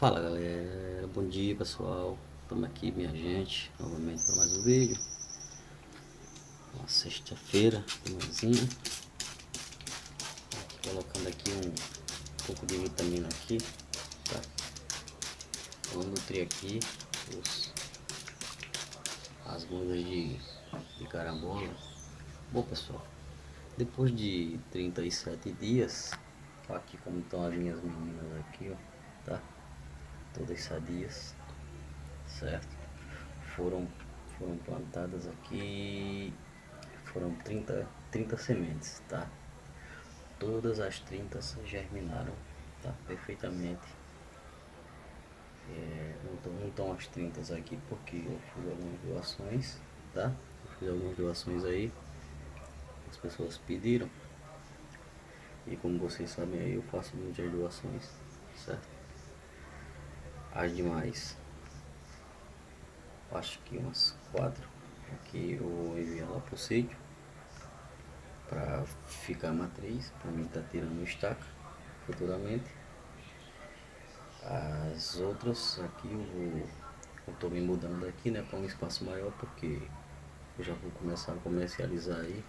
Fala galera, bom dia pessoal, estamos aqui minha gente, novamente para mais um vídeo. Uma sexta-feira, manhãzinha Colocando aqui um, pouco de vitamina aqui, tá? Vou nutrir aqui os, as mudas de, de carambola. Bom pessoal, depois de 37 dias Aqui como estão as minhas meninas aqui, ó, tá? Todas sadias, certo? Foram, foram plantadas aqui, foram 30, 30 sementes, tá? Todas as 30 germinaram, tá? Perfeitamente. É, não estão as 30 aqui porque eu fiz algumas doações, tá? Eu fiz algumas doações aí, as pessoas pediram. E como vocês sabem eu faço muitas doações, certo? As demais. Acho que umas quatro aqui eu vou enviar lá pro sítio para ficar matriz para mim tá tirando estaca futuramente. As outras aqui eu vou eu tô me mudando aqui né para um espaço maior porque eu já vou começar a comercializar aí.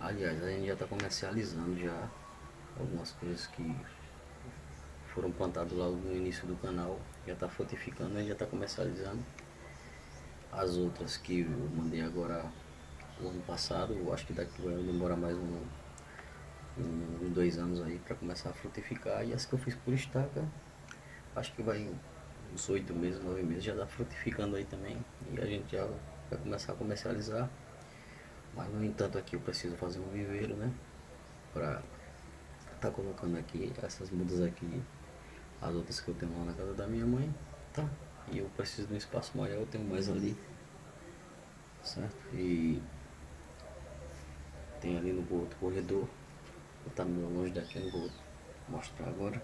Aliás a gente já está comercializando já algumas coisas que foram plantados logo no início do canal, já está frutificando, já está comercializando. As outras que eu mandei agora o ano passado, eu acho que daqui vai demorar mais um, um, dois anos aí para começar a frutificar. E as que eu fiz por estaca, acho que vai uns oito meses, nove meses, já está frutificando aí também. E a gente já vai começar a comercializar. Mas no entanto aqui eu preciso fazer um viveiro, né? Para tá colocando aqui essas mudas aqui as outras que eu tenho lá na casa da minha mãe, tá? E eu preciso de um espaço maior, eu tenho mais ali, certo? E tem ali no outro corredor, tá meio longe daqui, eu não vou mostrar agora.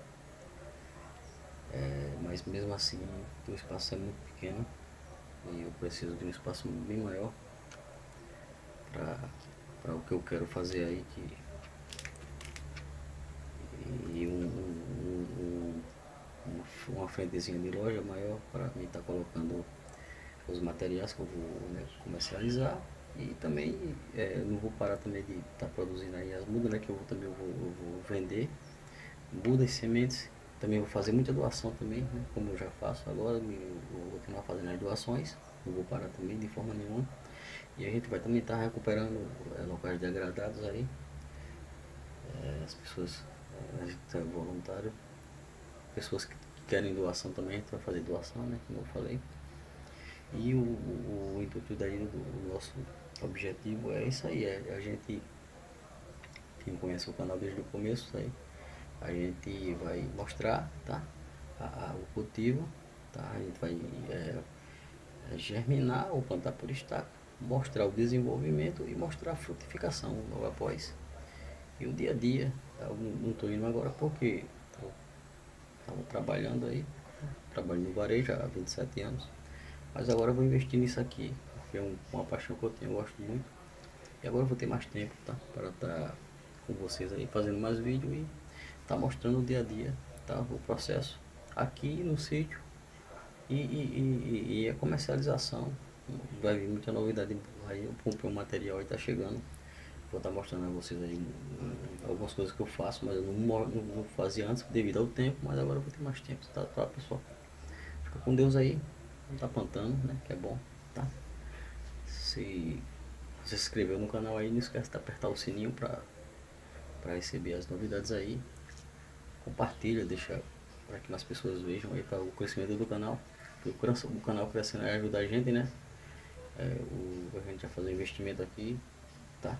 É, mas mesmo assim, o espaço é muito pequeno e eu preciso de um espaço bem maior para o que eu quero fazer aí que frentezinha de loja maior para mim estar tá colocando os materiais que eu vou né, comercializar. E também é, não vou parar também de estar tá produzindo aí as mudas né, que eu vou, também eu vou, eu vou vender mudas e sementes. Também vou fazer muita doação também né, como eu já faço agora vou continuar fazendo as doações. Não vou parar também de forma nenhuma. E a gente vai também estar tá recuperando é, locais degradados aí. É, as pessoas a gente é voluntário. Pessoas que querem doação também, a gente vai fazer doação, né? Como eu falei. E o, o, o intuito daí do nosso objetivo é isso aí, é a gente, quem conhece o canal desde o começo, aí, a gente vai mostrar tá? A, a, o cultivo, tá? a gente vai é, é germinar ou plantar por estaca, mostrar o desenvolvimento e mostrar a frutificação logo após. E o dia a dia, eu não estou indo agora porque Estava trabalhando aí, trabalho no varejo há 27 anos. Mas agora eu vou investir nisso aqui, porque é uma paixão que eu tenho, eu gosto muito. E agora eu vou ter mais tempo, tá? Para estar tá com vocês aí, fazendo mais vídeo e tá mostrando o dia a dia, tá? O processo aqui no sítio e, e, e, e a comercialização. Vai vir muita novidade aí, eu comprei um material e tá chegando. Vou estar tá mostrando a vocês aí algumas coisas que eu faço, mas eu não, não, não fazia antes devido ao tempo, mas agora eu vou ter mais tempo, tá, tá pessoal? Fica com Deus aí, tá plantando, né? Que é bom, tá? Se se inscreveu no canal aí, não esquece de apertar o sininho para para receber as novidades aí. Compartilha, deixa para que mais pessoas vejam aí para o crescimento do canal. O canal crescendo ajuda a gente, né? É, o, a gente já fazer investimento aqui, tá?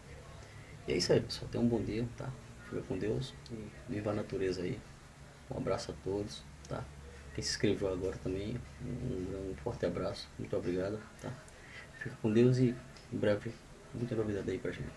E é isso aí, pessoal. Tenha um bom dia, tá? Fica com Deus e viva a natureza aí. Um abraço a todos, tá? Quem se inscreveu agora também, um, um forte abraço. Muito obrigado, tá? Fica com Deus e em breve muita novidade aí pra gente.